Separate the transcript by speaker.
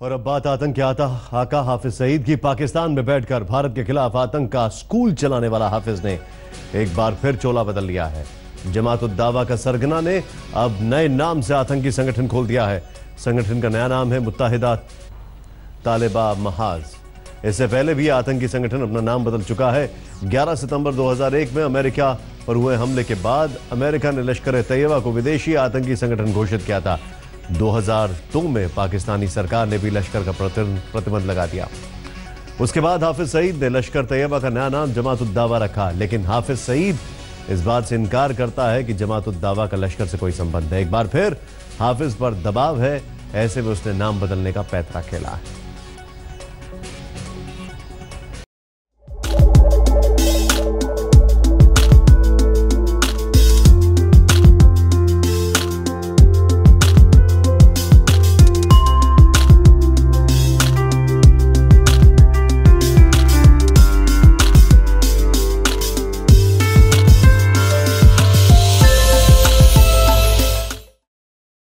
Speaker 1: और अब बात आतंक के आता आका हाफिज सईद की। पाकिस्तान में बैठकर भारत के खिलाफ आतंक का स्कूल चलाने वाला हाफिज ने एक बार फिर चोला बदल लिया है। जमात उद्दावा का सरगना ने अब नए नाम से आतंकी संगठन खोल दिया है। संगठन का नया नाम है मुताहिदा तालिबा महाज। इससे पहले भी आतंकी संगठन अपना नाम बदल चुका है। 11 सितंबर 2001 में अमेरिका पर हुए हमले के बाद अमेरिका ने लश्कर तैयबा को विदेशी आतंकी संगठन घोषित किया था। 2002 में पाकिस्तानी सरकार ने भी लश्कर का प्रतिबंध लगा दिया। उसके बाद हाफिज सईद ने लश्कर तैयबा का नया नाम जमात उद्दावा रखा, लेकिन हाफिज सईद इस बात से इनकार करता है कि जमात उद्दावा का लश्कर से कोई संबंध है। एक बार फिर हाफिज पर दबाव है, ऐसे में उसने नाम बदलने का पैतरा खेला। है